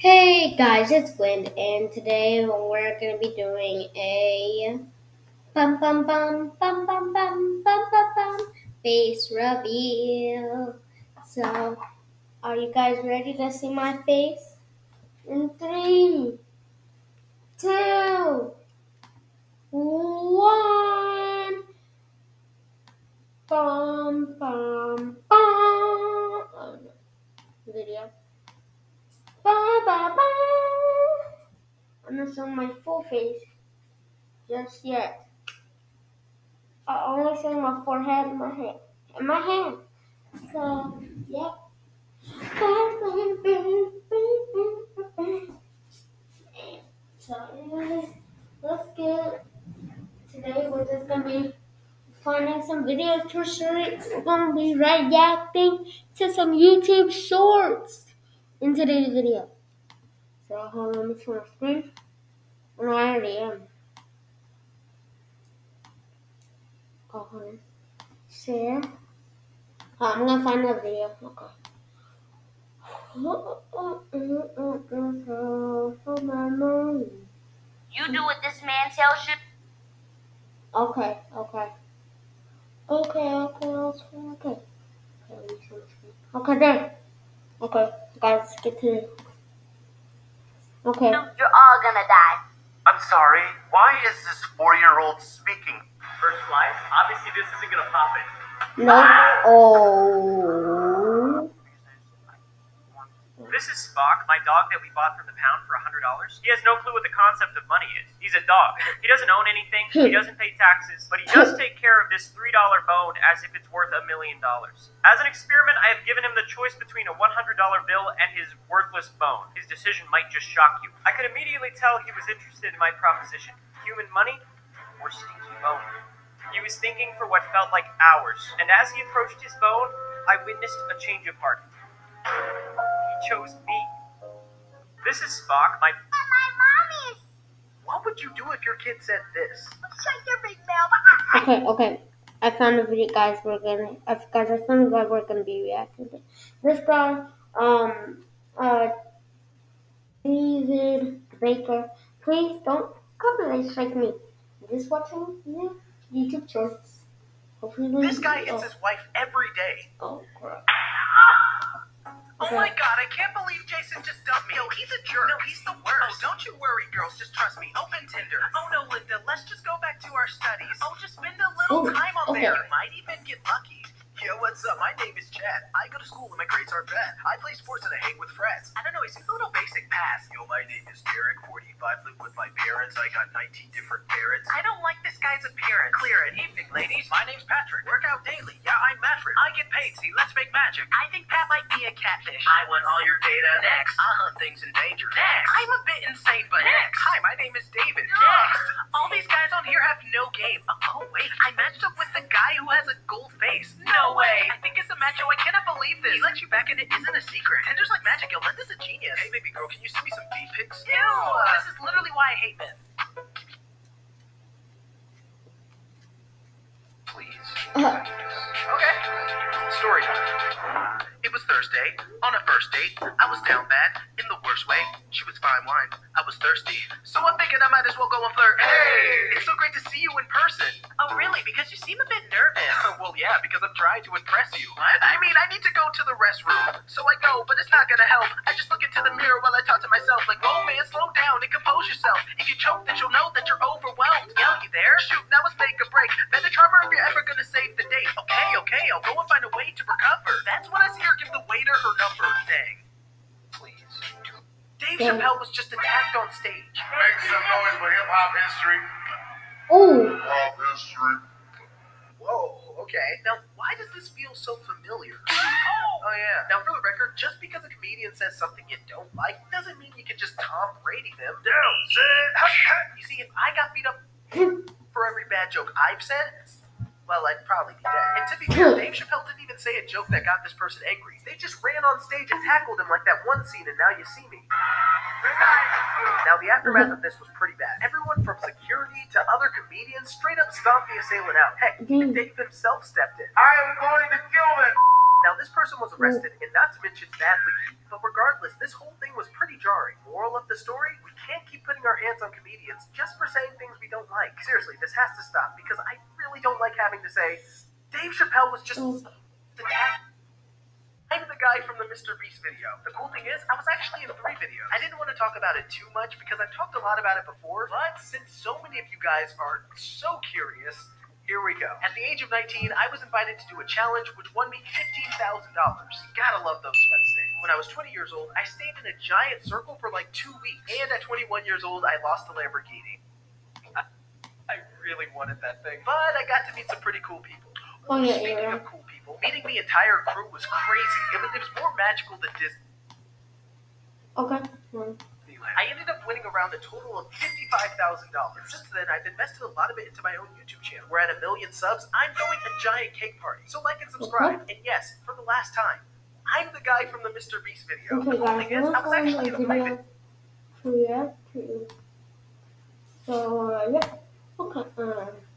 Hey guys, it's Gwen, and today we're gonna be doing a bum bum bum bum bum bum bum bum bum face reveal. So, are you guys ready to see my face? In three, two, one. Bum bum bum. Oh no, video. Ba, ba, ba. I'm not showing my full face just yet. I only show my forehead and my head and my hand. So, yep. So, anyways, let's get. Today we're just gonna be finding some videos to shoot. We're gonna be reacting to some YouTube shorts in today's video. So hold on, let me share my screen. And I already am. Oh, hold on. Share. Oh, I'm gonna find the video. Okay. You do what this man tells you. Okay, okay. Okay, okay, okay, okay. Okay, let me share my screen. Okay, there. Okay, guys, get to it. Okay. You're all gonna die. I'm sorry, why is this four year old speaking? First life? Obviously, this isn't gonna pop it. No. Oh. This is Spock, my dog that we bought from the pound for $100. He has no clue what the concept of money is. He's a dog. He doesn't own anything, he hmm. doesn't pay taxes, but he does take care of this $3 bone as if it's worth a million dollars. As an experiment, I have given him the choice between a $100 bill and his worthless bone. His decision might just shock you. I could immediately tell he was interested in my proposition human money or stinky bone. He was thinking for what felt like hours, and as he approached his bone, I witnessed a change of heart. He chose me. This is Spock, my. But my mommy's. What would you do if your kid said this? Shut your big mouth. Okay, okay. I found a video, guys. We're gonna, guys. I found a guy we're gonna be reacting to. This guy, um, uh, David Baker. Please don't copyright strike me. Just watching yeah, YouTube shorts. Hopefully, This guy hits oh, his wife every day. oh crap. Oh my god, I can't believe Jason just dumped me. Yo, he's a jerk. No, he's the worst. Oh, don't you worry, girls. Just trust me. Open Tinder. Oh no, Linda, let's just go back to our studies. Oh, just spend a little Oh, time on okay. there. You might even get lucky. Yo, what's up? My name is Chad. I go to school and my grades are bad. I play sports and I hang with friends. I don't know, seems a little basic pass. Yo, my name is Derek, 45, live with my parents. I got 19 different parents. I don't like this guy's appearance. Clear it. Evening, ladies. My name's Patrick. Work out daily. Yeah, I'm Matfred. I get paid. See, let's make magic. I think Pat might be a catfish. I want all your data. Next. I hunt things in danger. Next. I'm a bit insane, but next. Hi, my name is David. Next. All these guys on here have no game. Oh, wait. I matched up with the guy who has a gold face. No way. I think it's a match. Oh, I cannot believe this. He lets you back and it isn't a secret. Tinder's like magic. Yo, Linda's a genius. Hey, baby girl, can you send me some feet pics? Ew. This is literally why I hate men. Please. Uh, Okay. Story time. It was Thursday. On a first date, I was down bad in the worst way. She was fine wine. I was thirsty, so I figured I might as well go and flirt. Hey, it's so great to see you in person. Oh, really? Because you seem a bit nervous. well, yeah, because I'm trying to impress you. What? I mean, I need to go to the restroom, so I go, but it's not gonna help. I just look into the mirror while I talk to myself, like, "Whoa, man, slow down and compose yourself. If you choke, then you'll know that you're Dave Chappelle was just attacked on stage. Make some noise for hip hop history. oh, Hip hop history. Whoa, okay. Now, why does this feel so familiar? Oh. oh, yeah. Now, for the record, just because a comedian says something you don't like doesn't mean you can just Tom Brady them. Down, sit. You see, if I got beat up for every bad joke I've said, well, I'd probably be dead. And to be fair, Dave Chappelle didn't even say a joke that got this person angry. They just ran on stage and tackled him like that one scene, and now you see me. Now, the aftermath of this was pretty bad. Everyone from security to other comedians straight up stomped the assailant out. Heck, even mm-hmm. Dave himself stepped in. I am going to kill them. Now, this person was arrested and not to mention badly. But regardless, this whole thing was pretty jarring. Moral of the story? We can't keep putting our hands on comedians just for saying things we don't like. Seriously, this has to stop because I really don't like having to say, Dave Chappelle was just Oh, the. I'm the guy from the Mr. Beast video. The cool thing is, I was actually in three videos. I didn't want to talk about it too much because I've talked a lot about it before, but since so many of you guys are so curious, here we go. At the age of 19, I was invited to do a challenge which won me $15,000. Gotta love those sweat stains. When I was 20 years old, I stayed in a giant circle for like two weeks. And at 21 years old, I lost a Lamborghini. I, I really wanted that thing. But I got to meet some pretty cool people. Oh, yeah, Speaking yeah. of cool people, meeting the entire crew was crazy. It was, it was more magical than Disney. Okay. I ended up winning around a total of $55,000. Since then, I've invested a lot of it into my own YouTube channel. We're at a million subs. I'm throwing a giant cake party. So like and subscribe. And yes, for the last time, I'm the guy from the Mr. Beast video. Okay, the guys, thing is, I was actually in a video to react. So, uh, yeah. Okay. Um. Do, do, do, do, do, do. Do, do, do, do, do.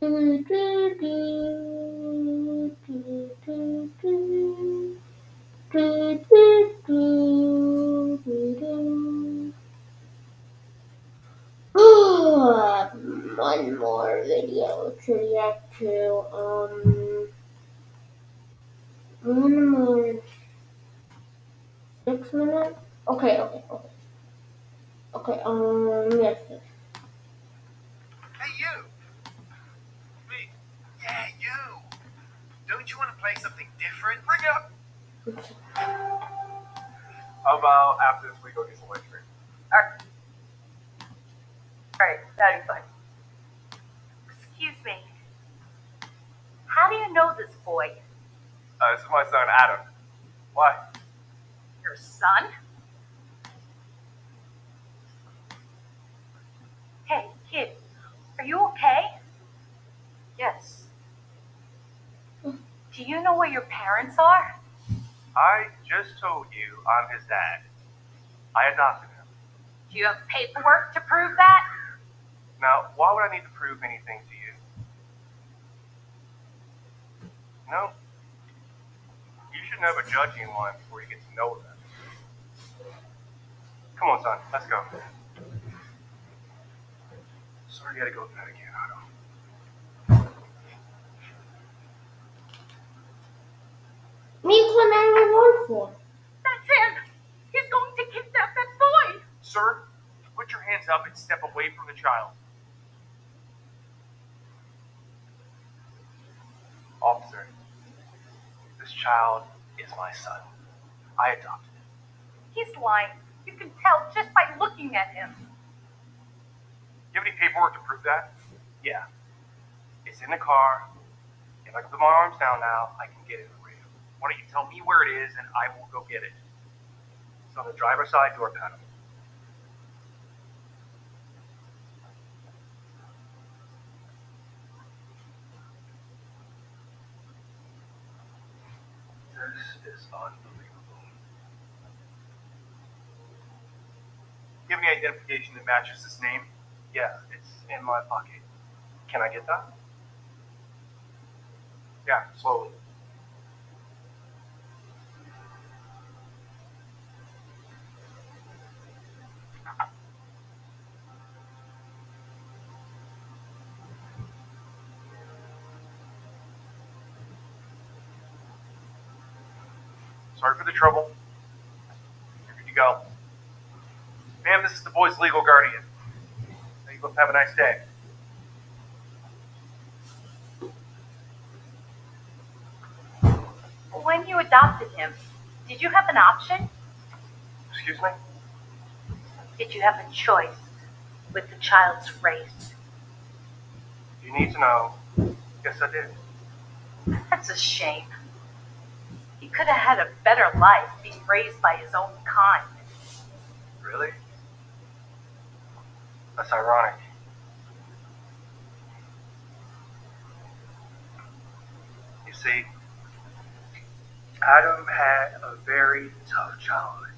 One more video to react to. Um, one more. Six minutes. Okay, okay, okay. Okay. Um, yes. yes. Hey, you. Me. Yeah, you. Don't you want to play something different? Bring it up. How about after this we go get some ice cream? Alright, that'd be fun. Excuse me. How do you know this boy? Uh, this is my son Adam. Why? Your son? Hey, kid, are you okay? Yes. Do you know where your parents are? I just told you I'm his dad. I adopted him. Do you have paperwork to prove that? Now, why would I need to prove anything to you? No. You should never judge anyone before you get to know them. Come on, son. Let's go. Sorry, you gotta go through that again, Otto. Me call 911 for. That's him! He's going to kidnap that boy! Sir, put your hands up and step away from the child. Officer, this child is my son. I adopted him. He's lying. You can tell just by looking at him. You have any paperwork to prove that? Yeah. It's in the car. If I can put my arms down now, I can get it for you. Why don't you tell me where it is and I will go get it? It's on the driver's side door panel. This is unbelievable. Do you have any identification that matches this name? Yeah, it's in my pocket. Can I get that? Yeah, slowly. Sorry for the trouble. You're good to go. Ma'am, this is the boy's legal guardian. Now you both have a nice day. When you adopted him, did you have an option? Excuse me? Did you have a choice with the child's race? You need to know. Yes, I did. That's a shame. He could have had a better life being raised by his own kind. Really? That's ironic. You see, Adam had a very tough childhood.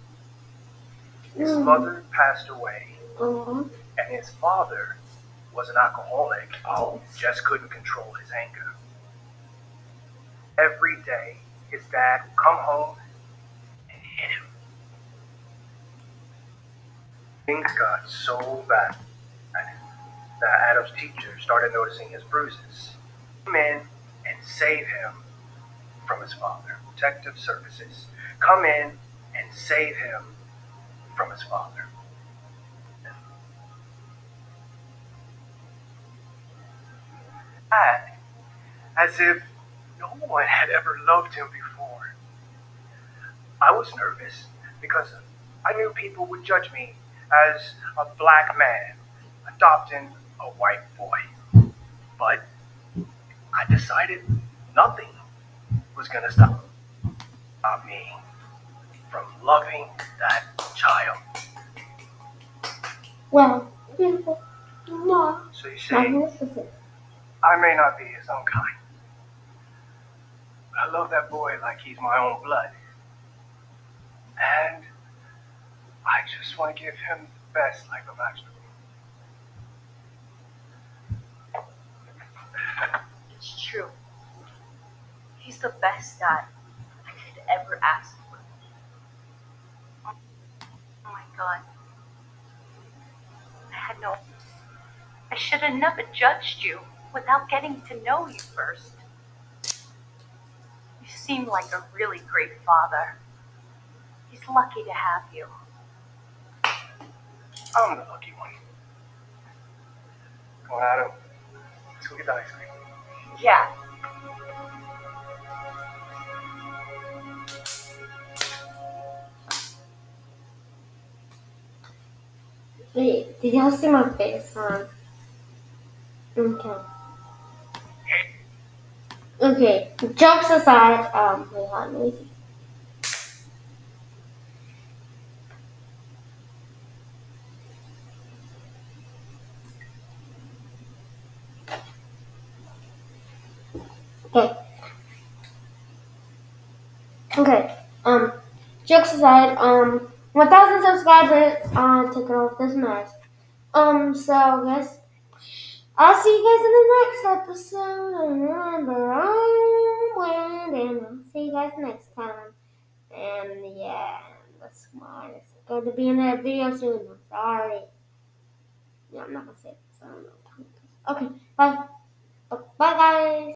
His Mm. mother passed away, Uh-huh. and his father was an alcoholic. Oh. Just couldn't control his anger. Every day, his dad come home and hit him. Things got so bad that Adam's teacher started noticing his bruises. Come in and save him from his father. Protective services. Come in and save him from his father. As if no one had ever loved him before. I was nervous because I knew people would judge me as a black man adopting a white boy. But I decided nothing was going to stop, me from loving that child. Well, beautiful. No. So you see, I may not be his own kind, but I love that boy like he's my own blood. And I just want to give him the best life imaginable. It's true. He's the best dad I could ever ask for. Oh my god. I had no. I should have never judged you without getting to know you first. You seem like a really great father. He's lucky to have you. I'm the lucky one. Come on, Adam. Let's go get the ice cream. Yeah. Wait, did y'all see my face, huh? Okay. Okay, jokes aside, um, wait, hold on, let me see. Okay. Okay. Um, jokes aside, um, 1,000 subscribers, uh, taking off this mask. Um, so, guys, I'll see you guys in the next episode. And remember, I'm Wendy, and I'll see you guys next time. And yeah, that's why it's going to be in that video soon. I'm sorry. Yeah, I'm not gonna say it. 'cause I don't know. Okay, bye. Bye, guys.